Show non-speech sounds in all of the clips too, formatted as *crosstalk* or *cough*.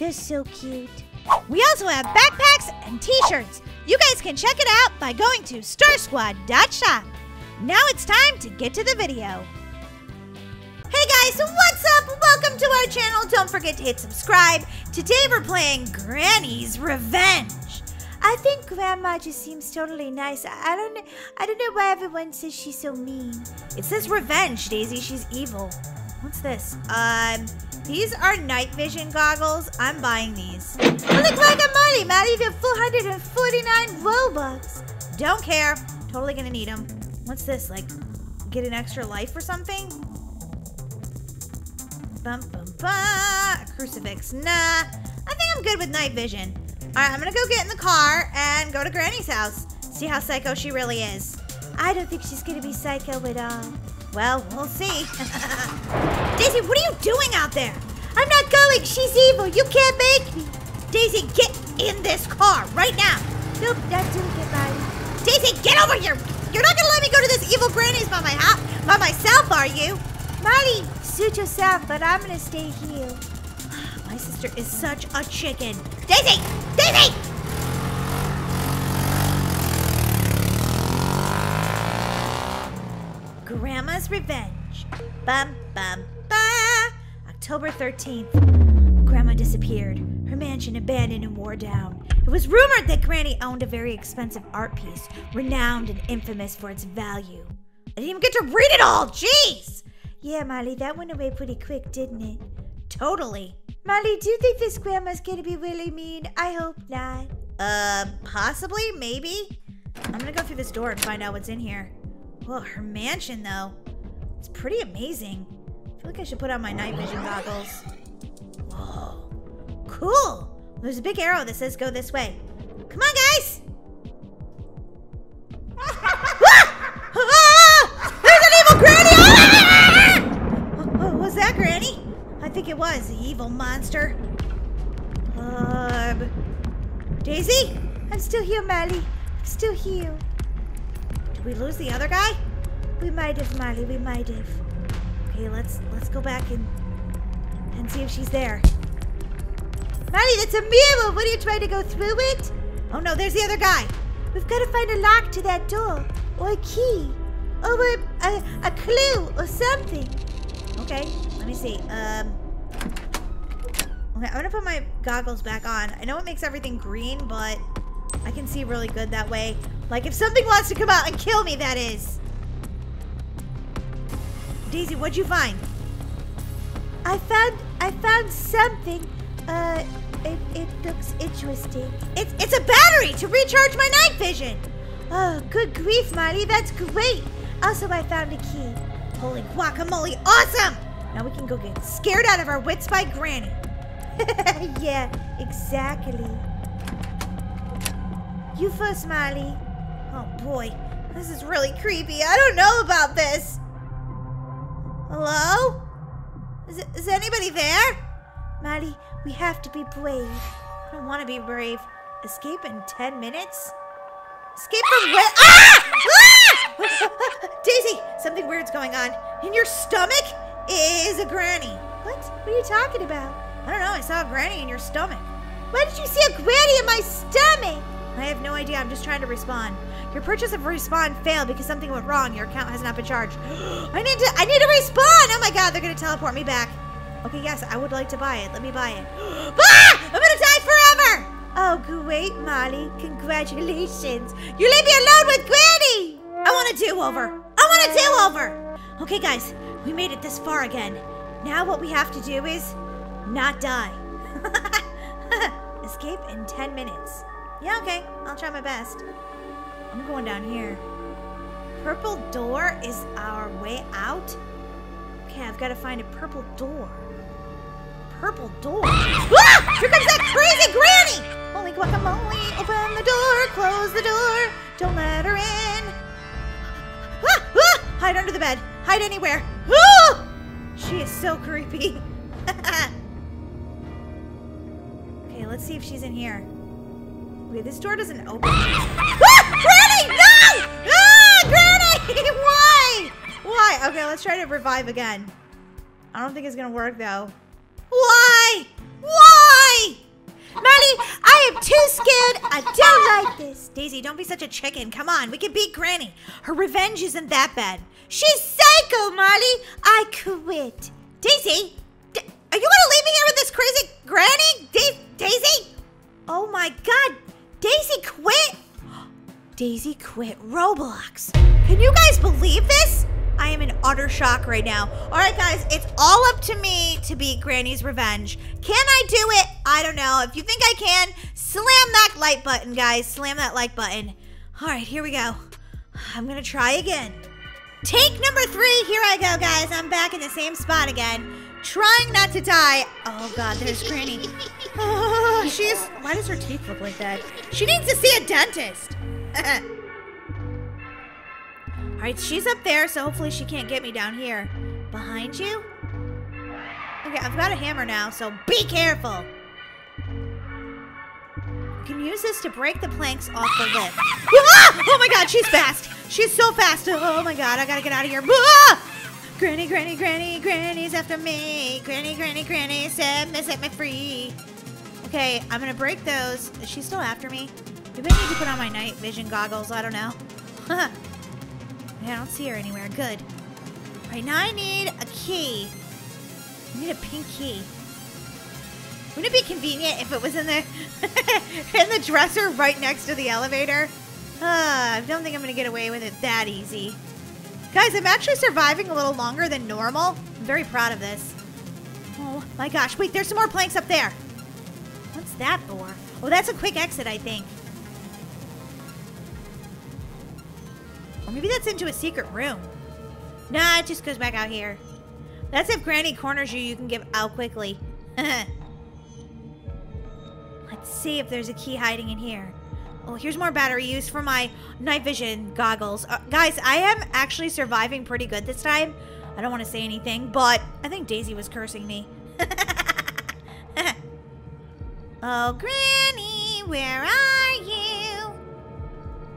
They're so cute. We also have backpacks and t-shirts. You guys can check it out by going to starsquad.shop. Now it's time to get to the video. Hey guys, what's up? Welcome to our channel. Don't forget to hit subscribe. Today we're playing Granny's Revenge. I think Grandma just seems totally nice. I don't know. I don't know why everyone says she's so mean. It says revenge, Daisy. She's evil. What's this? Um, these are night vision goggles. I'm buying these. I look like a Molly. Molly, they're 449 Robux. Don't care. Totally gonna need them. What's this? Like, get an extra life or something? Bum bum bum. Crucifix. Nah. I think I'm good with night vision. All right, I'm gonna go get in the car and go to Granny's house. See how psycho she really is. I don't think she's gonna be psycho at all. Well, we'll see. *laughs* Daisy, what are you doing out there? I'm not going. She's evil. You can't make me. Daisy, get in this car right now. Nope, not doing it, Molly. Daisy, get over here. You're not gonna let me go to this evil Granny's by my house, by myself, are you? Molly, suit yourself, but I'm gonna stay here. *sighs* My sister is such a chicken. Daisy! Daisy! Grandma's Revenge. Bum, bum. October 13th. Grandma disappeared. Her mansion abandoned and wore down. It was rumored that Granny owned a very expensive art piece, renowned and infamous for its value. I didn't even get to read it all. Jeez! Yeah, Molly, that went away pretty quick, didn't it? Totally. Molly, do you think this grandma's gonna be really mean? I hope not. Uh, possibly, maybe. I'm gonna go through this door and find out what's in here. Well, her mansion, though, it's pretty amazing. I feel like I should put on my night vision goggles. Whoa, cool. There's a big arrow that says go this way. Come on, guys. *laughs* ah! Ah! There's an evil granny! Ah! Was that granny? I think it was the evil monster. Um, Daisy? I'm still here, Molly. I'm still here. Did we lose the other guy? We might have, Molly. We might have. Okay, let's let's go back and and see if she's there. Maddie, that's a mirror. What are you trying to go through it? Oh no, there's the other guy. We've got to find a lock to that door, or a key, or a, a, a clue, or something. Okay, let me see. Um. Okay, I'm gonna put my goggles back on. I know it makes everything green, but I can see really good that way. Like if something wants to come out and kill me, that is. Daisy, what'd you find? I found I found something. Uh, it, it looks interesting. It's it's a battery to recharge my night vision. Oh, good grief, Molly, that's great. Also, I found a key. Holy guacamole, awesome! Now we can go get scared out of our wits by Granny. *laughs* yeah, exactly. You first, Molly. Oh boy, this is really creepy. I don't know about this. Hello? Is, is anybody there? Maddie, we have to be brave. I don't want to be brave. Escape in 10 minutes? Escape from where? Ah! ah! *laughs* Daisy, something weird's going on. In your stomach is a granny. What? What are you talking about? I don't know. I saw a granny in your stomach. Why did you see a granny in my stomach? I have no idea. I'm just trying to respond. Your purchase of respawn failed because something went wrong. Your account has not been charged. *gasps* I need to I need to respawn! Oh my god, they're gonna teleport me back. Okay, yes, I would like to buy it. Let me buy it. *gasps* ah! I'm gonna die forever! Oh, great, Molly. Congratulations. You leave me alone with Granny! I want a do-over. I want a do-over! Okay, guys, we made it this far again. Now what we have to do is not die. *laughs* Escape in 10 minutes. Yeah, okay. I'll try my best. I'm going down here. Purple door is our way out? Okay, I've got to find a purple door. Purple door? ah! Here comes that crazy granny! Holy guacamole, open the door, close the door, don't let her in. Ah! Ah! Hide under the bed, hide anywhere. Ah! She is so creepy. *laughs* okay, let's see if she's in here. Okay, this door doesn't open. ah! *laughs* Why? Why? Okay, let's try to revive again. I don't think it's gonna work though. Why? Why? Molly, I am too scared. I don't like this. Daisy, don't be such a chicken. Come on, we can beat Granny. Her revenge isn't that bad. She's psycho, Molly. I quit. Daisy, are you gonna leave me here with this crazy Granny? Da Daisy? Oh my God, Daisy quit. Daisy quit Roblox. Can you guys believe this? I am in utter shock right now. All right, guys, it's all up to me to beat Granny's revenge. Can I do it? I don't know. If you think I can, slam that like button, guys. Slam that like button. All right, here we go. I'm going to try again. Take number three. Here I go, guys. I'm back in the same spot again. Trying not to die. Oh, God, there's Granny. *laughs* Oh, she's... Why does her teeth look like that? She needs to see a dentist. All right, she's up there, so hopefully she can't get me down here. Behind you? Okay, I've got a hammer now, so be careful. You can use this to break the planks off the lip. Ah! Oh my god, she's fast. She's so fast. Oh my god, I gotta get out of here. Ah! Granny, granny, granny, granny's after me. Granny, granny, granny, set me, set me free. Okay, I'm gonna break those. Is she still after me? Maybe I need to put on my night vision goggles. I don't know. *laughs* I don't see her anywhere. Good. Right now I need a key. I need a pink key. Wouldn't it be convenient if it was in the *laughs* in the dresser right next to the elevator? Uh, I don't think I'm gonna get away with it that easy. Guys, I'm actually surviving a little longer than normal. I'm very proud of this. Oh my gosh, wait, there's some more planks up there. What's that for? Oh, that's a quick exit, I think. Or maybe that's into a secret room. Nah, it just goes back out here. That's if Granny corners you, you can get out quickly. *laughs* Let's see if there's a key hiding in here. Oh, here's more battery use for my night vision goggles. Uh, guys, I am actually surviving pretty good this time. I don't want to say anything, but I think Daisy was cursing me. *laughs* oh, Granny, where are you?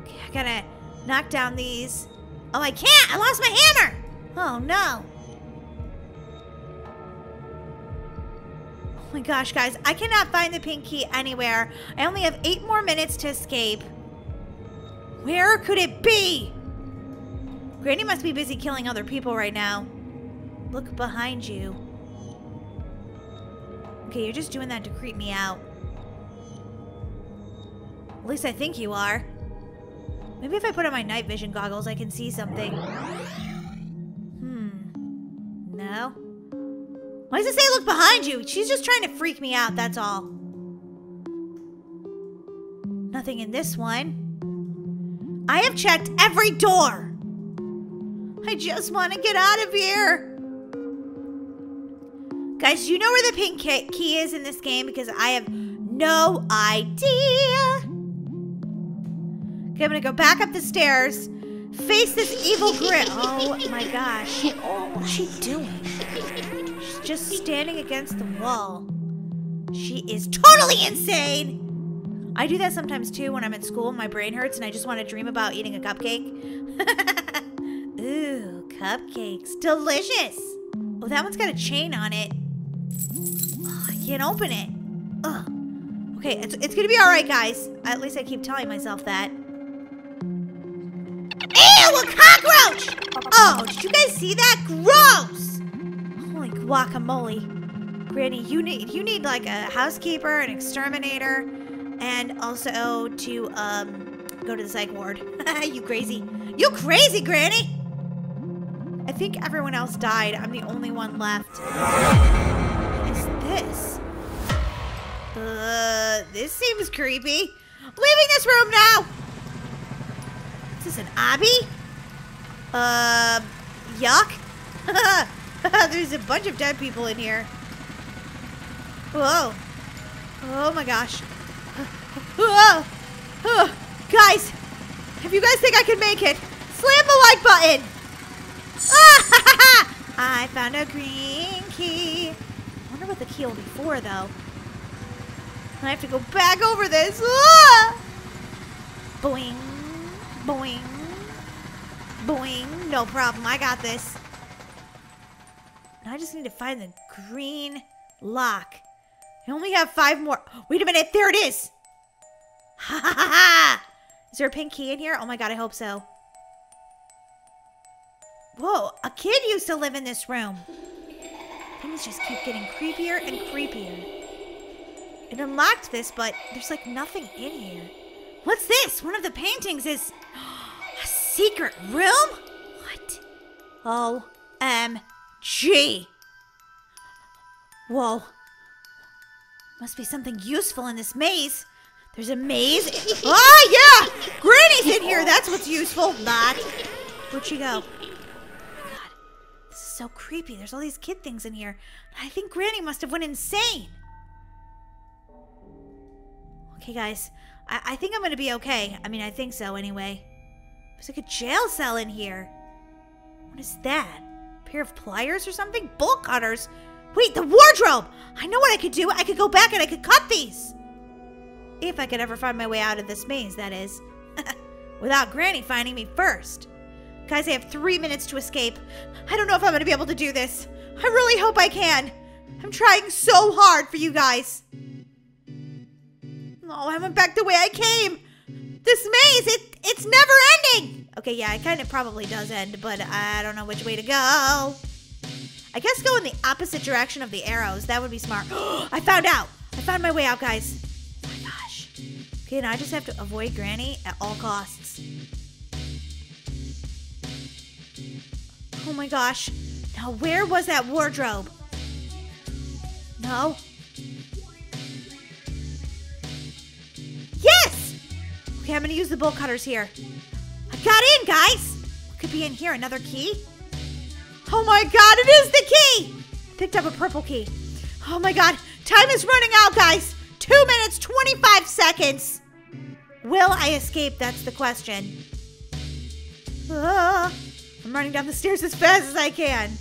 Okay, I gotta knock down these. Oh, I can't! I lost my hammer! Oh, no. Oh my gosh, guys. I cannot find the pink key anywhere. I only have eight more minutes to escape. Where could it be? Granny must be busy killing other people right now. Look behind you. Okay, you're just doing that to creep me out. At least I think you are. Maybe if I put on my night vision goggles, I can see something. Hmm. No? Why does it say look behind you? She's just trying to freak me out, that's all. Nothing in this one. I have checked every door. I just want to get out of here. Guys, do you know where the pink key is in this game? Because I have no idea. Okay, I'm gonna go back up the stairs, face this evil grin. *laughs* Oh my gosh. What's she doing? She's just standing against the wall. She is totally insane! I do that sometimes too when I'm at school my brain hurts and I just want to dream about eating a cupcake. *laughs* Ooh, cupcakes. Delicious! Oh, that one's got a chain on it. Oh, I can't open it. Ugh. Okay, it's, it's gonna be alright, guys. At least I keep telling myself that. A cockroach! Oh, did you guys see that? Gross! Holy guacamole. Granny, you need you need like a housekeeper, an exterminator, and also to um go to the psych ward. *laughs* you crazy. You crazy, Granny! I think everyone else died. I'm the only one left. What is this? Uh, this seems creepy. Leaving this room now! Is this an obby? Uh, yuck. *laughs* There's a bunch of dead people in here. Whoa. Oh my gosh. Whoa. Oh, *sighs* guys, if you guys think I can make it, slam the like button. *laughs* I found a green key. I wonder what the key will be for, though. I have to go back over this. Ah! *laughs* Boing, boing, boing. No problem. I got this. Now I just need to find the green lock. I only have five more. Wait a minute. There it is. *laughs* Ha ha ha ha. Is there a pink key in here? Oh my god, I hope so. Whoa, a kid used to live in this room. Things just keep getting creepier and creepier. It unlocked this, but there's like nothing in here. What's this? One of the paintings is a secret room? What? Oh, O-M-G. Whoa. Must be something useful in this maze. There's a maze. Oh, *laughs* yeah! Granny's in here. That's what's useful. Not. Where'd she go? Oh God, this is so creepy. There's all these kid things in here. I think Granny must have went insane. Okay, guys. I, I think I'm to be okay. I mean, I think so anyway. There's like a jail cell in here. What is that? A pair of pliers or something? Bolt cutters? Wait, the wardrobe! I know what I could do. I could go back and I could cut these. If I could ever find my way out of this maze, that is. *laughs* Without Granny finding me first. Guys, I have three minutes to escape. I don't know if I'm going to be able to do this. I really hope I can. I'm trying so hard for you guys. Oh, I went back the way I came. This maze, it, it's never ending. Okay, yeah, it kind of probably does end, but I don't know which way to go. I guess go in the opposite direction of the arrows. That would be smart. *gasps* I found out. I found my way out, guys. Oh my gosh. Okay, now I just have to avoid Granny at all costs. Oh my gosh. Now, where was that wardrobe? No. Okay, I'm gonna use the bolt cutters here. I got in, guys! What could be in here? Another key? Oh my god, it is the key! Picked up a purple key. Oh my god, time is running out, guys! Two minutes, 25 seconds! Will I escape? That's the question. Ah, I'm running down the stairs as fast as I can.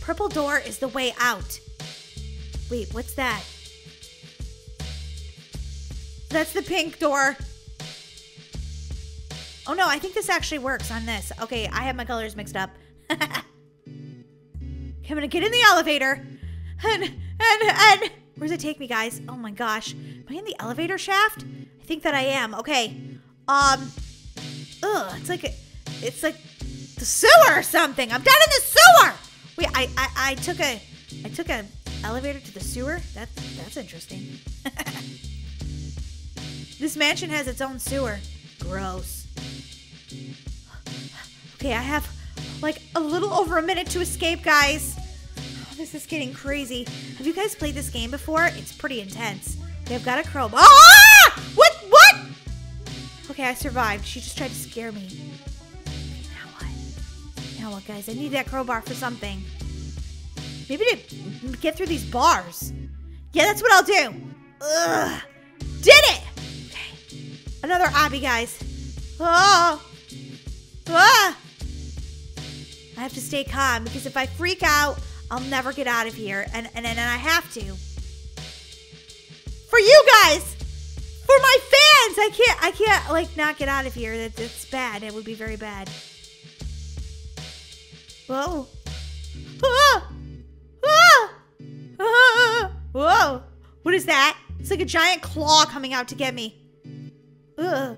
Purple door is the way out. Wait, what's that? That's the pink door. Oh no, I think this actually works on this. Okay, I have my colors mixed up. *laughs* I'm gonna get in the elevator. And, and, and, where's it take me, guys? Oh my gosh. Am I in the elevator shaft? I think that I am. Okay. Um, ugh, it's like, a, it's like the sewer or something. I'm down in the sewer! Wait, I, I, I took a, I took a elevator to the sewer? That's, that's interesting. *laughs* this mansion has its own sewer. Gross. Okay, I have like a little over a minute to escape, guys. Oh, this is getting crazy. Have you guys played this game before? It's pretty intense. Okay, I've got a crowbar. Ah! What? What? Okay, I survived. She just tried to scare me. Now what? Now what, guys? I need that crowbar for something. Maybe to get through these bars. Yeah, that's what I'll do. Ugh. Did it! Okay. Another obby, guys. Oh! Ah! I have to stay calm because if I freak out, I'll never get out of here. And, and, and I have to. For you guys! For my fans! I can't, I can't, like, not get out of here. That, that's bad. It would be very bad. Whoa. Ah! Whoa. What is that? It's like a giant claw coming out to get me. Ugh.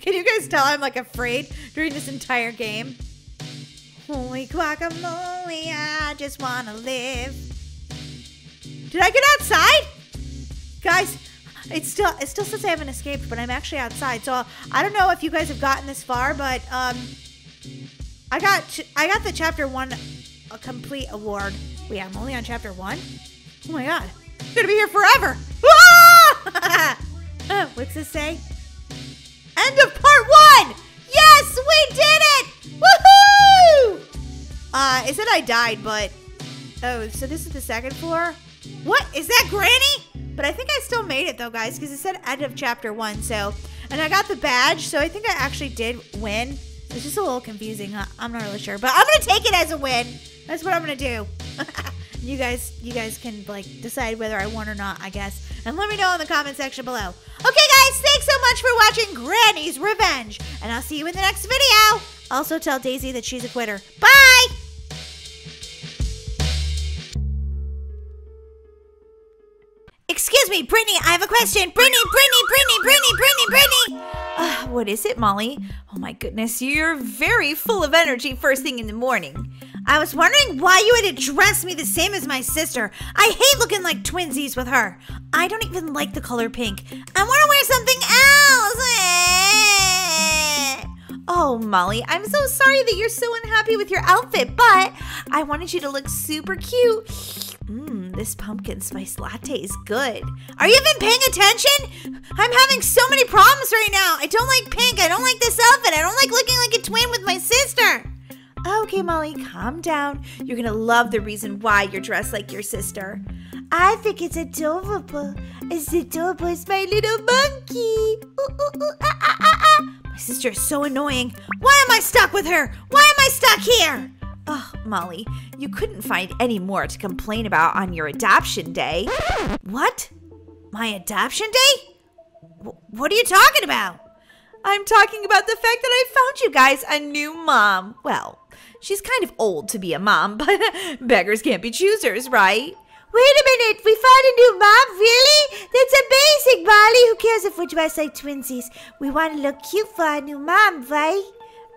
Can you guys tell I'm like afraid during this entire game? Holy guacamole, I just wanna live. Did I get outside? Guys, it still it still says I haven't escaped, but I'm actually outside. So I don't know if you guys have gotten this far, but um, I got I got the chapter one a complete award. Wait, I'm only on chapter one. Oh my god, I'm gonna be here forever. Ah! *laughs* What's this say? End of part one! Yes, we did it! Woohoo! Uh, it said I died, but... Oh, so this is the second floor? What? Is that Granny? But I think I still made it though, guys, because it said end of chapter one. So, and I got the badge, so I think I actually did win. It's just a little confusing. I'm not really sure, but I'm gonna take it as a win. That's what I'm gonna do. *laughs* you guys, you guys can like decide whether I won or not, I guess, and let me know in the comment section below. Okay, guys, thanks so much for watching Granny's Revenge, and I'll see you in the next video. Also, tell Daisy that she's a quitter. Bye. Excuse me, Brittany, I have a question. Brittany, Brittany, Brittany, Brittany, Brittany, Brittany. Uh, what is it, Molly? Oh my goodness, you're very full of energy first thing in the morning. I was wondering why you had to me the same as my sister. I hate looking like twinsies with her. I don't even like the color pink. I want to wear something else. Eh. Oh, Molly, I'm so sorry that you're so unhappy with your outfit, but I wanted you to look super cute. Mmm, this pumpkin spice latte is good. Are you even paying attention? I'm having so many problems right now. I don't like pink. I don't like this outfit. I don't like looking like a twin with my sister. Okay, Molly, calm down. You're gonna love the reason why you're dressed like your sister. I think it's adorable. It's adorable as my little monkey. Ooh, ooh, ooh, ah, ah, ah, ah. My sister is so annoying. Why am I stuck with her? Why am I stuck here? Oh, Molly, you couldn't find any more to complain about on your adoption day. What? My adoption day? Wh- What are you talking about? I'm talking about the fact that I found you guys a new mom. Well, she's kind of old to be a mom, *laughs* but beggars can't be choosers, right? Wait a minute, we found a new mom? Really? That's amazing, Molly. Who cares if we dress like twinsies? We want to look cute for our new mom, right?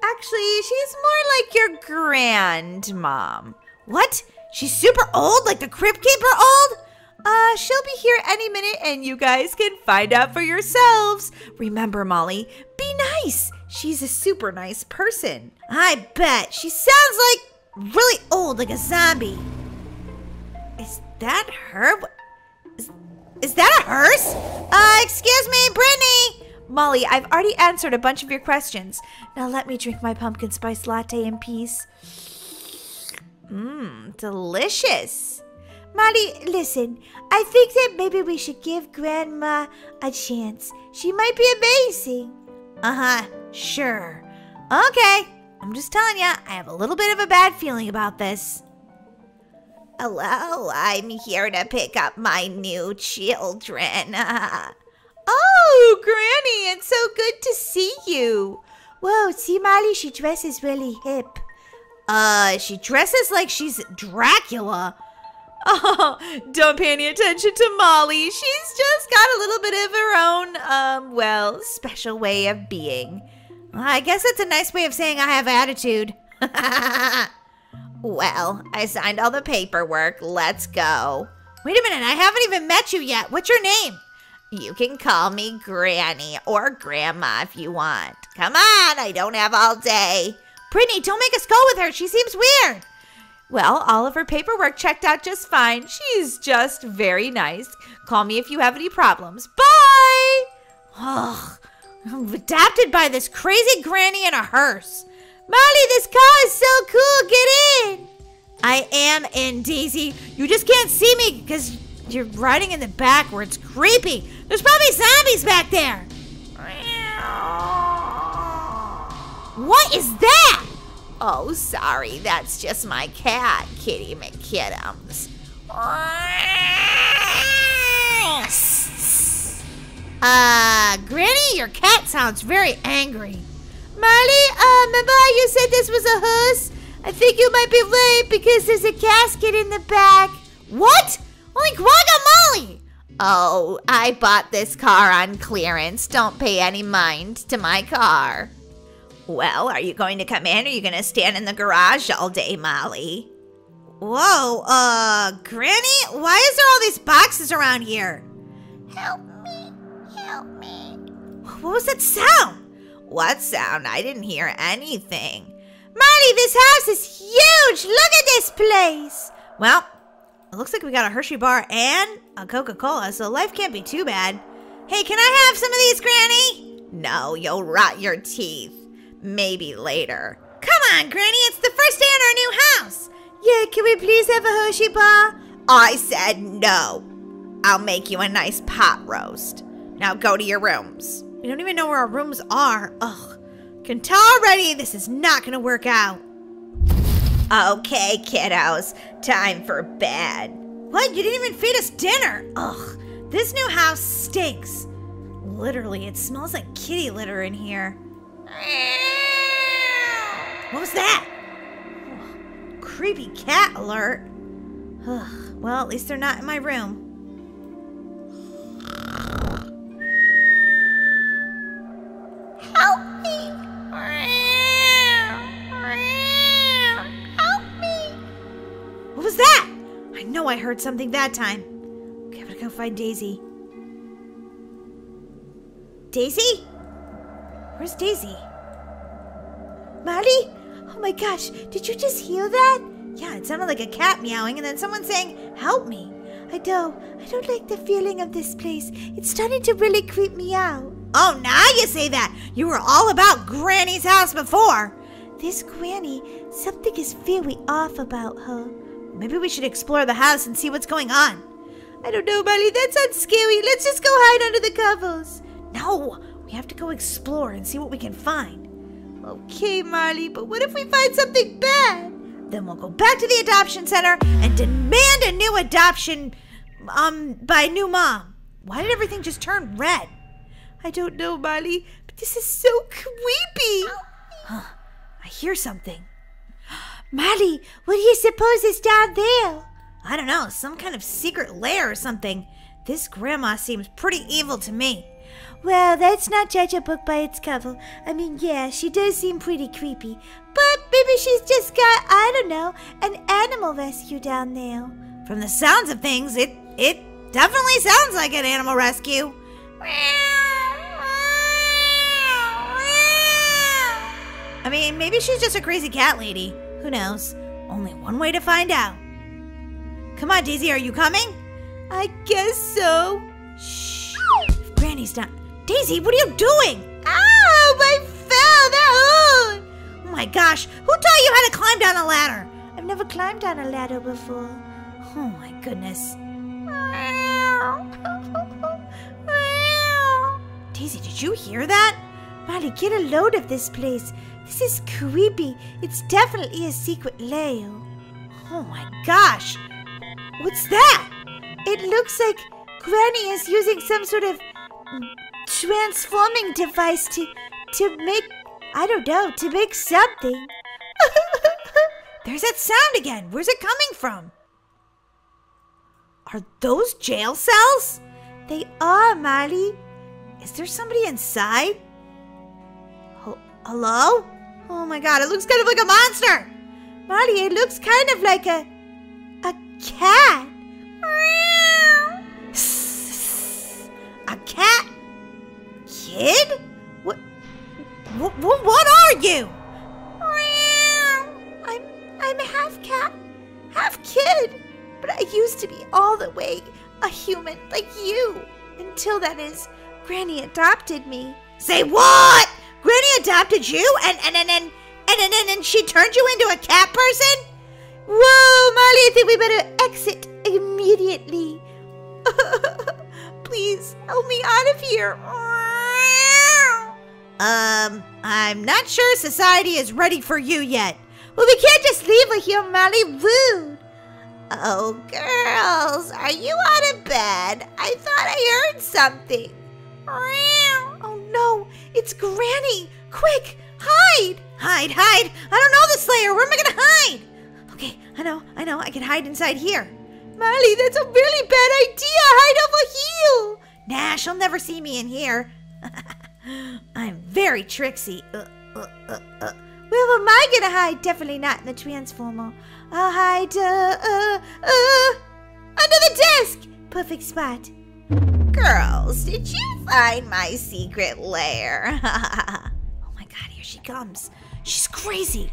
Actually, she's more like your grandmom. What? She's super old, like the Crypt Keeper old? Uh, she'll be here any minute and you guys can find out for yourselves. Remember, Molly, be nice. She's a super nice person. I bet. She sounds like really old, like a zombie. Is that her? Is, is that a hearse? Uh, excuse me, Brittany. Molly, I've already answered a bunch of your questions. Now let me drink my pumpkin spice latte in peace. Mmm, delicious. Molly, listen, I think that maybe we should give Grandma a chance. She might be amazing. Uh huh. Sure. Okay. I'm just telling you, I have a little bit of a bad feeling about this. Hello, I'm here to pick up my new children. *laughs* oh, Granny, it's so good to see you. Whoa, see, Molly, she dresses really hip. Uh, she dresses like she's Dracula. Oh, *laughs* don't pay any attention to Molly. She's just got a little bit of her own, um, well, special way of being. I guess that's a nice way of saying I have attitude. *laughs* Well, I signed all the paperwork. Let's go. Wait a minute, I haven't even met you yet. What's your name? You can call me Granny or Grandma if you want. Come on, I don't have all day. Brittany, don't make us go with her. She seems weird. Well, all of her paperwork checked out just fine. She's just very nice. Call me if you have any problems. Bye! Ugh, I'm adapted by this crazy granny in a hearse. Molly, this car is so cool. Get in. I am in, Daisy. You just can't see me because you're riding in the back where it's creepy. There's probably zombies back there. What is that? Oh, sorry. That's just my cat, Kitty McKittums. Uh, Granny, your cat sounds very angry. Molly, uh, remember you said this was a hearse? I think you might be late because there's a casket in the back. What? Only guacamole! Oh, I bought this car on clearance. Don't pay any mind to my car. Well, are you going to come in or are you going to stand in the garage all day, Molly? Whoa, uh, Granny, why is there all these boxes around here? Help me. Help me. What was that sound? What sound? I didn't hear anything. Molly, this house is huge. Look at this place. Well, it looks like we got a Hershey bar and a Coca Cola, so life can't be too bad. Hey, can I have some of these, Granny? No, you'll rot your teeth. Maybe later. Come on, Granny, it's the first day in our new house. Yeah, can we please have a Hershey bar? I said no. I'll make you a nice pot roast. Now go to your rooms. We don't even know where our rooms are. Ugh. Can tell already this is not gonna work out. Okay, kiddos, time for bed. What? You didn't even feed us dinner. Ugh. This new house stinks. Literally, it smells like kitty litter in here. What was that? Ugh, creepy cat alert. Ugh, well, at least they're not in my room. Help me! Help me! What was that? I know I heard something that time. Okay, I'm gonna go find Daisy. Daisy? Where's Daisy? Molly? Oh my gosh, did you just hear that? Yeah, it sounded like a cat meowing and then someone saying, Help me. I don't, I don't like the feeling of this place. It's starting to really creep me out. Oh, now you say that. You were all about Granny's house before. This Granny, something is very off about her. Maybe we should explore the house and see what's going on. I don't know, Molly. That sounds scary. Let's just go hide under the covers. No, we have to go explore and see what we can find. Okay, Molly, but what if we find something bad? Then we'll go back to the adoption center and demand a new adoption um by a new mom. Why did everything just turn red? I don't know, Molly, but this is so creepy. Huh. I hear something. *gasps* Molly, what do you suppose is down there? I don't know, some kind of secret lair or something. This grandma seems pretty evil to me. Well, let's not judge a book by its cover. I mean, yeah, she does seem pretty creepy. But maybe she's just got, I don't know, an animal rescue down there. From the sounds of things, it it definitely sounds like an animal rescue. I mean, maybe she's just a crazy cat lady. Who knows? Only one way to find out. Come on, Daisy, are you coming? I guess so. Shh. If Granny's not. Daisy, what are you doing? Ow, I fell. Hurt. Oh my gosh, who taught you how to climb down a ladder? I've never climbed down a ladder before. Oh my goodness. *laughs* Daisy, did you hear that? Molly, get a load of this place. This is creepy. It's definitely a secret lair. Oh my gosh. What's that? It looks like Granny is using some sort of transforming device to to make I don't know, to make something. *laughs* There's that sound again. Where's it coming from? Are those jail cells? They are, Molly. Is there somebody inside? Hello? Oh my god, it looks kind of like a monster. Molly, it looks kind of like a a cat. Kid? What? What, what are you? I'm I'm half cat, half kid, but I used to be all the way a human like you. Until that is, Granny adopted me. Say what? Granny adopted you and and and and and, and, and, and she turned you into a cat person? Whoa, Molly, I think we better exit immediately. *laughs* Please help me out of here. Um, I'm not sure society is ready for you yet. Well, we can't just leave here, Molly. Rude. Oh, girls, are you out of bed? I thought I heard something. Oh no, it's Granny. Quick, hide. Hide, hide. I don't know this layer. Where am I gonna hide? Okay, I know, I know. I can hide inside here. Molly, that's a really bad idea. Hide over here. Nah, she'll never see me in here. *laughs* *gasps* I'm very tricksy. Uh, uh, uh, uh. Where am I gonna hide? Definitely not in the transformer. I'll hide uh, uh, under the desk. Perfect spot. Girls, did you find my secret lair? *laughs* oh my god, here she comes. She's crazy.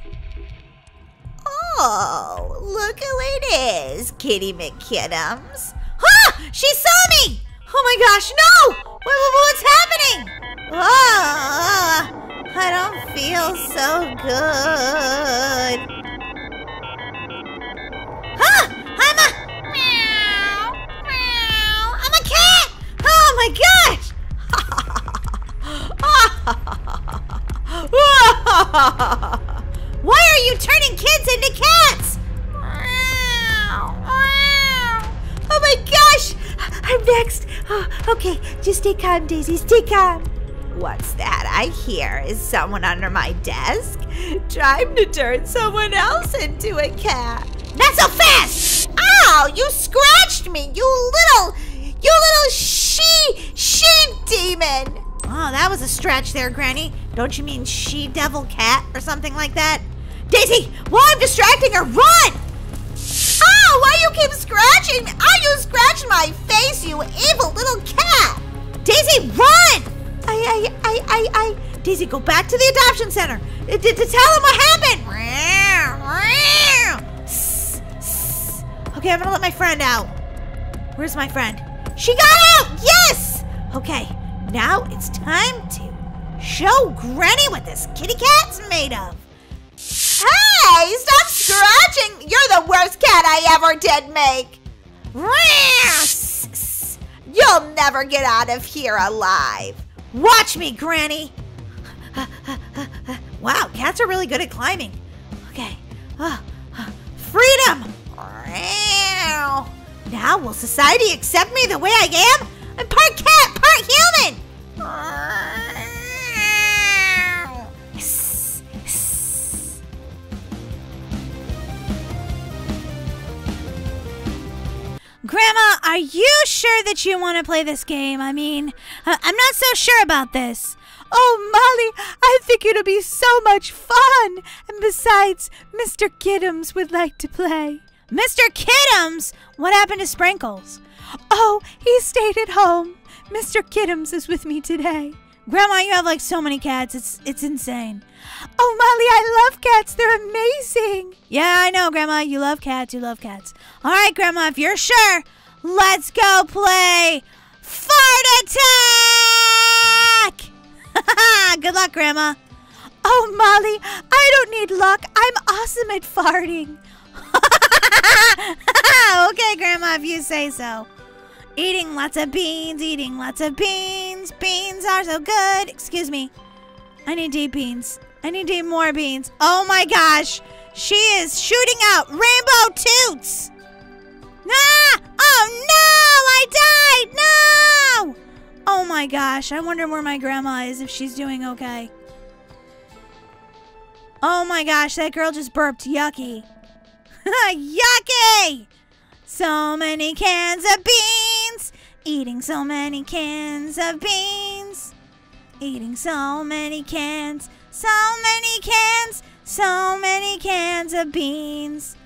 Oh, look who it is, Kitty McKiddums. Ah! She saw me! Oh my gosh, no! What, what, what's happening? Oh, I don't feel so good. Huh? I'm a meow, meow. I'm a cat. Oh my gosh. *laughs* Why are you turning kids into cats? Oh my gosh! I'm next. Oh, *gasps* okay, just stay calm, Daisy. Stay calm. What's that I hear? Is someone under my desk? Trying to turn someone else into a cat. Not so fast! Ow! You scratched me, you little, you little she, she demon! Oh, that was a stretch there, Granny. Don't you mean she devil cat or something like that? Daisy, while I'm distracting her, run! Ow! Why you keep scratching? me? Ow! You scratched my face, you evil little cat! Daisy, run! I, I, I, I. Daisy, go back to the adoption center uh, to, to tell them what happened. Okay, I'm gonna let my friend out. Where's my friend? She got out! Yes! Okay, now it's time to show Granny what this kitty cat's made of. Hey, stop scratching! You're the worst cat I ever did make. You'll never get out of here alive. Watch me, Granny. wow, cats are really good at climbing. Okay. Freedom! Now will society accept me the way I am? I'm part cat, part human! Grandma, are you sure that you want to play this game? I mean, uh, I'm not so sure about this. Oh, Molly, I think it'll be so much fun. And besides, Mr. Kiddums would like to play. Mr. Kiddums? What happened to Sprinkles? Oh, he stayed at home. Mr. Kiddums is with me today. Grandma, you have like so many cats. It's it's insane. Oh, Molly, I love cats. They're amazing. Yeah, I know, Grandma. You love cats. You love cats. All right, Grandma, if you're sure, let's go play Fart Attack! *laughs* Good luck, Grandma. Oh, Molly, I don't need luck. I'm awesome at farting. *laughs* okay, Grandma, if you say so. Eating lots of beans, eating lots of beans. Beans are so good. Excuse me. I need to eat beans. I need to eat more beans. Oh my gosh. She is shooting out rainbow toots. Ah! Oh no! I died! No! Oh my gosh. I wonder where my grandma is, if she's doing okay. Oh my gosh, that girl just burped. Yucky. *laughs* Yucky! So many cans of beans. Eating so many cans of beans. Eating so many cans. So many cans. So many cans of beans.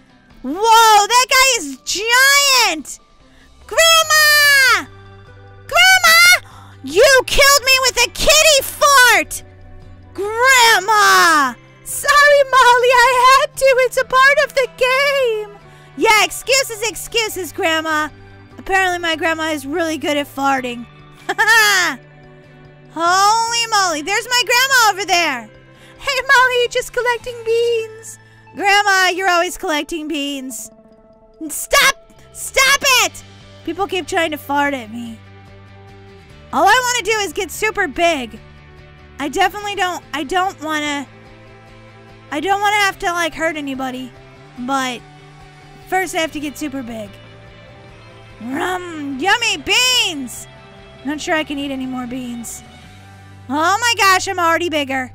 Whoa, that guy is giant! Grandma! Grandma! You killed me with a kitty fart! Grandma! Sorry, Molly, I had to. It's a part of the game. Yeah, excuses, excuses, Grandma. Apparently, my grandma is really good at farting. *laughs* Holy moly, there's my grandma over there. Hey, Molly, just collecting beans. Grandma, you're always collecting beans. Stop! Stop it! People keep trying to fart at me. All I want to do is get super big. I definitely don't, I don't want to, I don't want to have to like hurt anybody. But First, I have to get super big. Rum, yummy beans! Not sure I can eat any more beans. Oh my gosh, I'm already bigger.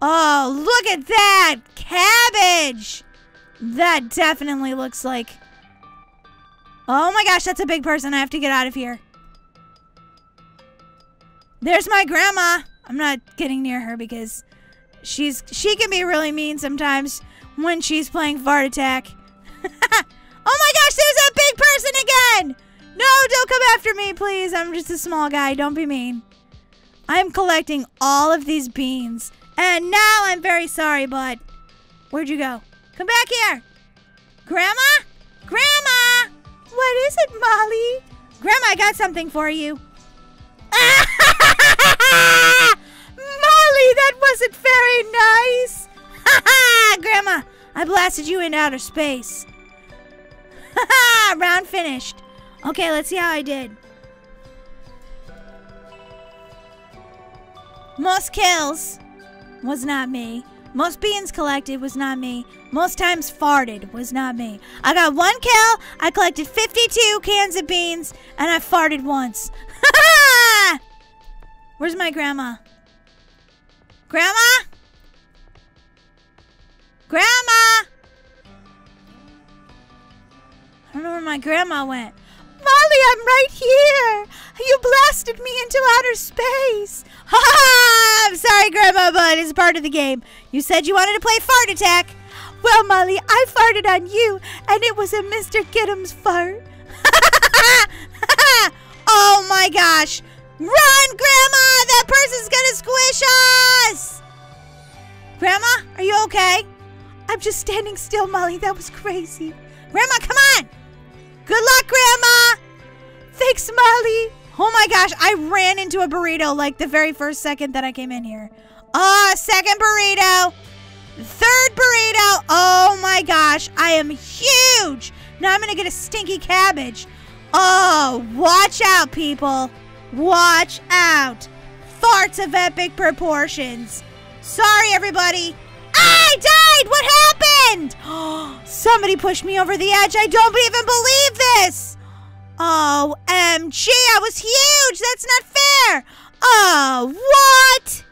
Oh, look at that! Cabbage! That definitely looks like... Oh my gosh, that's a big person. I have to get out of here. There's my grandma. I'm not getting near her because she's she can be really mean sometimes when she's playing Fart Attack. *laughs* oh my gosh, there's that big person again! No, don't come after me, please. I'm just a small guy. Don't be mean. I'm collecting all of these beans. And now I'm very sorry, but where'd you go? Come back here. Grandma? Grandma! What is it, Molly? Grandma, I got something for you. *laughs* blasted you into outer space. Ha ha! Round finished. Okay, let's see how I did. Most kills was not me. Most beans collected was not me. Most times farted was not me. I got one kill. I collected 52 cans of beans, and I farted once. *laughs* Where's my grandma? Grandma? Grandma? I don't know where my grandma went. Molly, I'm right here. You blasted me into outer space. *laughs* Ha! I'm sorry, Grandma, but it's part of the game. You said you wanted to play Fart Attack. Well, Molly, I farted on you, and it was a Mr. Kiddums fart. *laughs* oh my gosh! Run, Grandma! That person's gonna squish us! Grandma, are you okay? I'm just standing still, Molly. That was crazy. Grandma, come on! Good luck, Grandma! Thanks, Molly! Oh my gosh, I ran into a burrito like the very first second that I came in here. Ah, oh, second burrito. Third burrito. Oh my gosh, I am huge. Now I'm to get a stinky cabbage. Oh, watch out, people. Watch out. Farts of epic proportions. Sorry, everybody. I died! What happened? *gasps* Somebody pushed me over the edge. I don't even believe this. OMG, I was huge! That's not fair! Oh, what?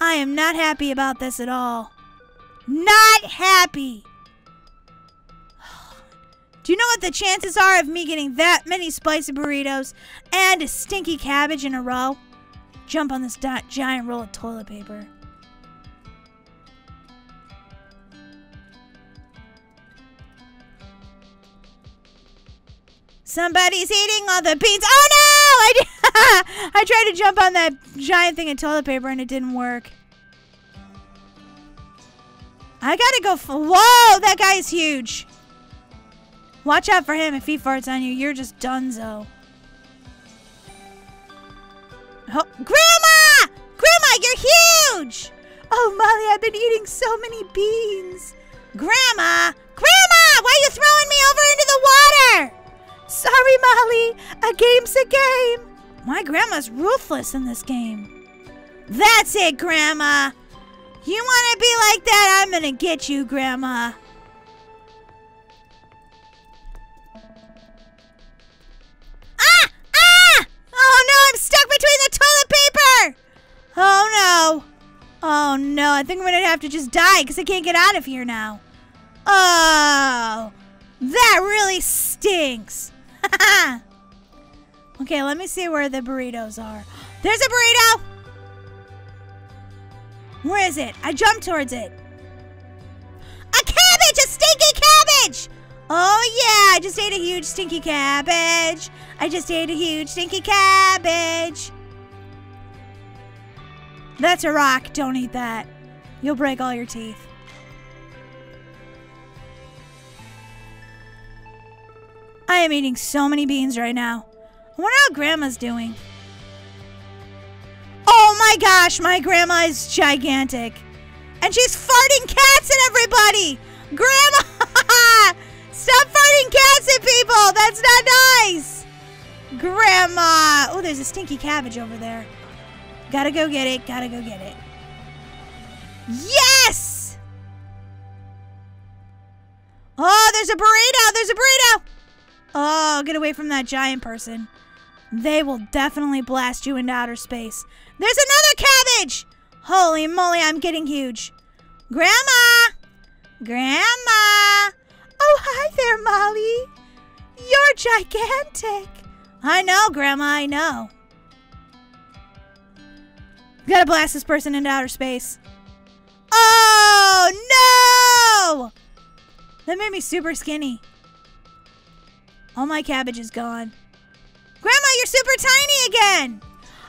I am not happy about this at all. Not happy. *sighs* Do you know what the chances are of me getting that many spicy burritos and a stinky cabbage in a row? Jump on this giant roll of toilet paper. Somebody's eating all the beans. Oh no! I, *laughs* I tried to jump on that giant thing of toilet paper and it didn't work. I gotta go. Whoa, that guy is huge. Watch out for him. If he farts on you, you're just donezo. Oh, Grandma! Grandma, you're huge! Oh, Molly, I've been eating so many beans. Grandma! Grandma! Why are you throwing me over into the water? Sorry, Molly. A game's a game. My grandma's ruthless in this game. That's it, Grandma. You want to be like that? I'm to get you, Grandma. Ah! Ah! Oh, no, I'm stuck between the toilet paper. Oh, no. Oh, no. I think I'm to have to just die because I can't get out of here now. Oh, that really stinks. *laughs* okay, let me see where the burritos are. There's a burrito! Where is it? I jumped towards it. A cabbage! A stinky cabbage! Oh, yeah, I just ate a huge stinky cabbage. I just ate a huge stinky cabbage. That's a rock. Don't eat that. You'll break all your teeth. I am eating so many beans right now. I wonder how Grandma's doing. Oh my gosh, my grandma is gigantic. And she's farting cats at everybody. Grandma! *laughs* Stop farting cats at people. That's not nice. Grandma. Oh, there's a stinky cabbage over there. Gotta go get it. Gotta go get it. Yes! Oh, there's a burrito. There's a burrito. Oh, get away from that giant person. They will definitely blast you into outer space. There's another cabbage! Holy moly, I'm getting huge. Grandma! Grandma! Oh, hi there, Molly. You're gigantic. I know, Grandma, I know. Gotta blast this person into outer space. Oh, no! That made me super skinny. All my cabbage is gone. Grandma, you're super tiny again!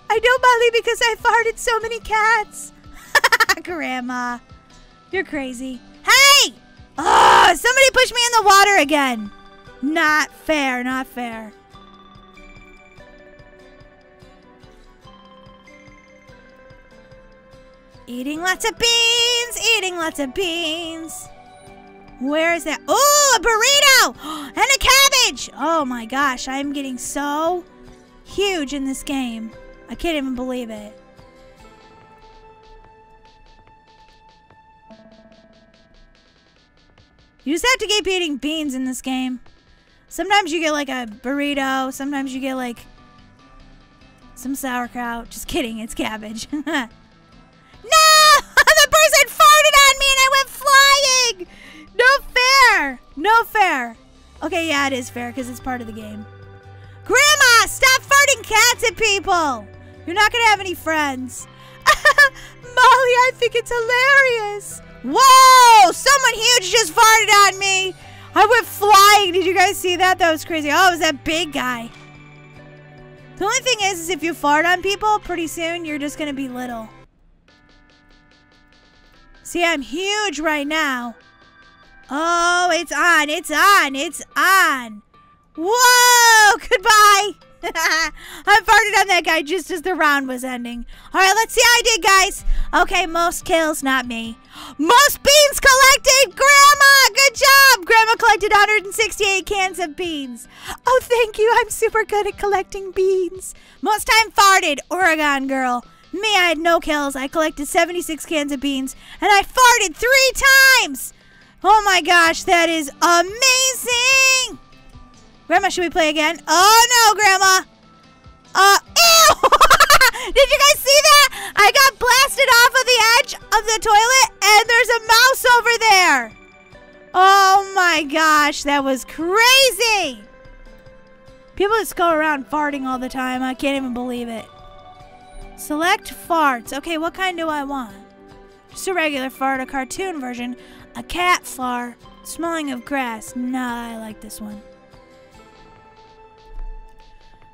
I know, Molly, because I farted so many cats. *laughs* Grandma, you're crazy. Hey! Oh, somebody pushed me in the water again. Not fair, not fair. Eating lots of beans, eating lots of beans. Where is that? Oh, a burrito *gasps* and a cabbage. Oh my gosh, I'm getting so huge in this game. I can't even believe it. You just have to keep eating beans in this game. Sometimes you get like a burrito. Sometimes you get like some sauerkraut. Just kidding, it's cabbage. *laughs* no! *laughs* the person farted on me and I went flying! No fair! No fair. Okay, yeah, it is fair because it's part of the game. Grandma, stop farting cats at people! You're not gonna have any friends. *laughs* Molly, I think it's hilarious. Whoa! Someone huge just farted on me. I went flying. Did you guys see that? That was crazy. Oh, it was that big guy. The only thing is, is if you fart on people, pretty soon you're just going to be little. See, I'm huge right now. Oh, it's on. It's on. It's on. Whoa! *laughs* Goodbye. *laughs* I farted on that guy just as the round was ending. All right, let's see how I did, guys. Okay, most kills, not me. Most beans collected! Grandma! Good job! Grandma collected 168 cans of beans. Oh, thank you. I'm super good at collecting beans. Most time farted, Oregon girl. Me, I had no kills. I collected 76 cans of beans, and I farted three times! Oh my gosh, that is amazing! Grandma, should we play again? Oh no, Grandma! Uh, ew! *laughs* Did you guys see that? I got blasted off of the edge of the toilet and there's a mouse over there. Oh my gosh, that was crazy. People just go around farting all the time. I can't even believe it. Select farts. Okay, what kind do I want? Just a regular fart, a cartoon version, a cat fart, smelling of grass. Nah, I like this one.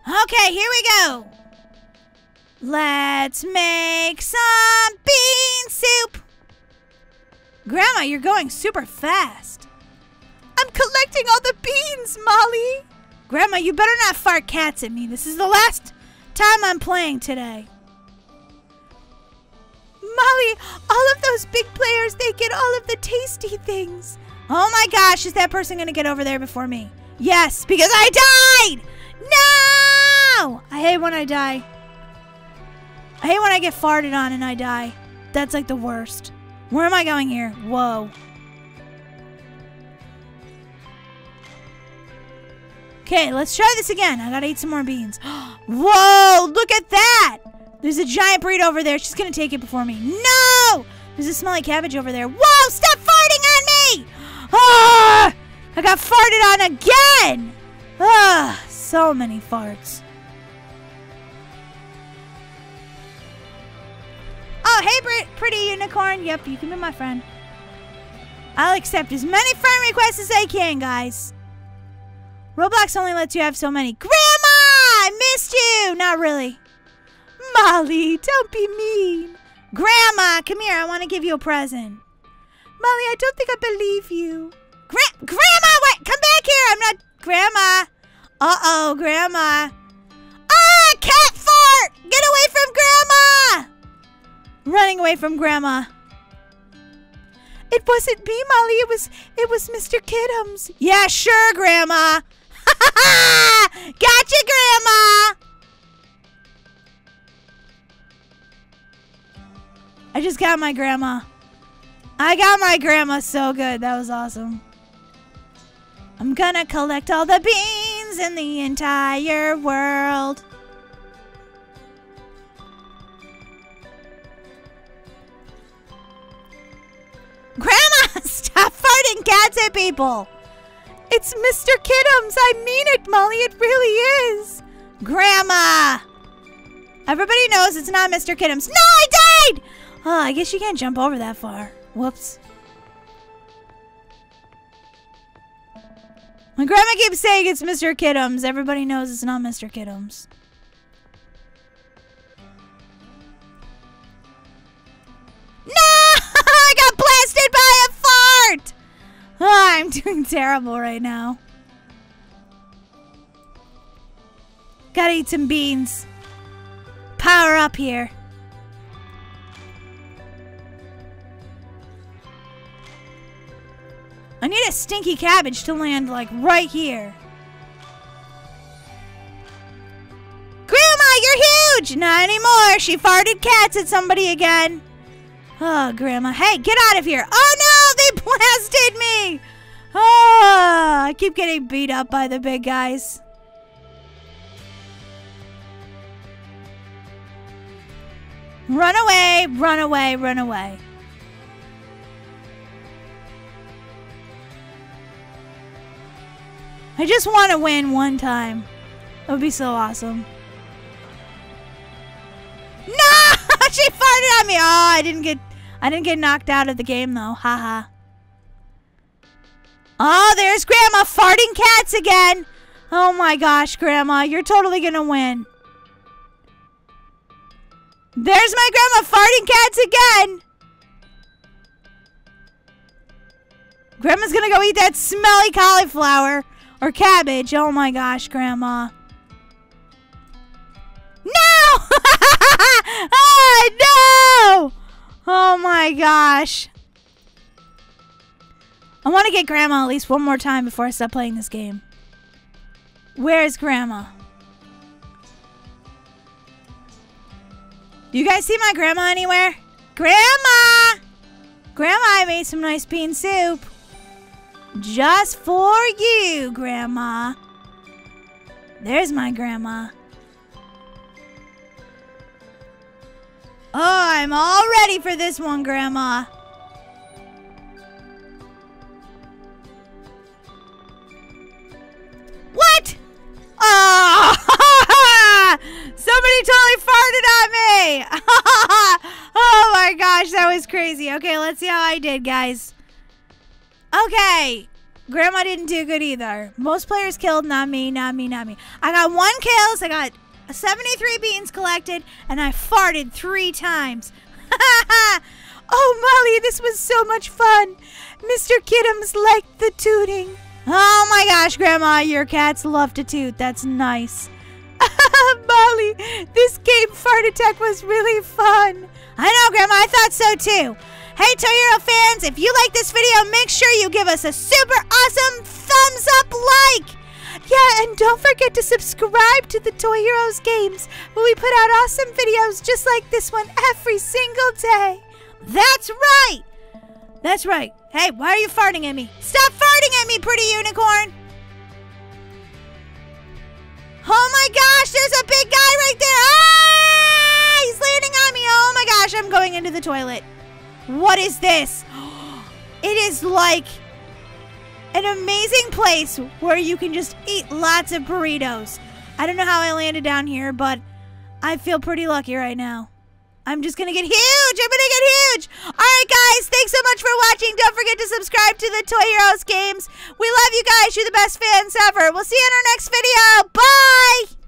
Okay, here we go. Let's make some bean soup. Grandma, you're going super fast. I'm collecting all the beans, Molly. Grandma, you better not fart cats at me. This is the last time I'm playing today. Molly, all of those big players, they get all of the tasty things. Oh my gosh, is that person going to get over there before me? Yes, because I died! No! I hate when I die. I hate when I get farted on and I die. That's like the worst. Where am I going here? Whoa. Okay, let's try this again. I gotta eat some more beans. *gasps* Whoa, look at that! There's a giant burrito over there. She's gonna take it before me. No! There's a smelly cabbage over there. Whoa, stop farting on me! Ah! I got farted on again! Ah, so many farts. Oh, hey, Brit, pretty unicorn. Yep, you can be my friend. I'll accept as many friend requests as I can, guys. Roblox only lets you have so many. Grandma, I missed you. Not really. Molly, don't be mean. Grandma, come here. I want to give you a present. Molly, I don't think I believe you. Gra- Grandma, wait, come back here. I'm not Grandma. Uh-oh, Grandma. Ah, cat fart! Get away from Grandma! Running away from Grandma. It wasn't me, Molly. It was it was Mr. Kiddums. Yeah, sure, Grandma. *laughs* gotcha, Grandma. I just got my grandma. I got my grandma so good. That was awesome. I'm gonna collect all the beans in the entire world. Grandma, *laughs* stop farting cats at people. It's Mr. Kiddums. I mean it, Molly. It really is. Grandma. Everybody knows it's not Mr. Kiddums. No, I died! Oh, I guess you can't jump over that far. Whoops. My grandma keeps saying it's Mr. Kiddums. Everybody knows it's not Mr. Kiddums. No! *laughs* I got blasted by a fart! Oh, I'm *laughs* doing terrible right now. Gotta eat some beans. Power up here. I need a stinky cabbage to land, like, right here. Grandma, you're huge! Not anymore. She farted cats at somebody again. Oh, Grandma. Hey, get out of here. Oh, no! They *laughs* blasted me! Oh, I keep getting beat up by the big guys. Run away, run away, run away. I just want to win one time. That would be so awesome. No! *laughs* she farted at me. Oh, I didn't get I didn't get knocked out of the game though. Haha. Oh, there's Grandma farting cats again. Oh my gosh, Grandma, you're totally gonna win. There's my grandma farting cats again. Grandma's gonna go eat that smelly cauliflower or cabbage. Oh my gosh, Grandma. No! oh, *laughs* no! Oh my gosh. I want to get Grandma at least one more time before I stop playing this game. Where is Grandma? Do you guys see my grandma anywhere? Grandma! Grandma, I made some nice bean soup. Just for you, Grandma. There's my grandma. Oh, I'm all ready for this one, Grandma. What? Oh! *laughs* Somebody totally farted at me! *laughs* oh my gosh, that was crazy. Okay, let's see how I did, guys. Okay. Grandma didn't do good either. Most players killed, not me, not me, not me. I got one kills, I got 73 beans collected, and I farted three times. *laughs* oh, Molly, this was so much fun. Mr. Kiddums liked the tooting. Oh my gosh, Grandma, your cats love to toot. That's nice. *laughs* Molly, this game fart attack was really fun. I know, Grandma, I thought so too. Hey, Toy Hero fans, if you like this video, make sure you give us a super awesome thumbs up like. Yeah, and don't forget to subscribe to the Toy Heroes games, where we put out awesome videos just like this one every single day. That's right. That's right. Hey, why are you farting at me? Stop farting at me, pretty unicorn. Oh my gosh, there's a big guy right there. Ah! He's landing on me. Oh my gosh, I'm going into the toilet. What is this? It is like an amazing place where you can just eat lots of burritos. I don't know how I landed down here, but I feel pretty lucky right now. I'm just gonna get huge. I'm gonna get huge. All right, guys. Thanks so much for watching. Don't forget to subscribe to the Toy Heroes games. We love you guys. You're the best fans ever. We'll see you in our next video. Bye.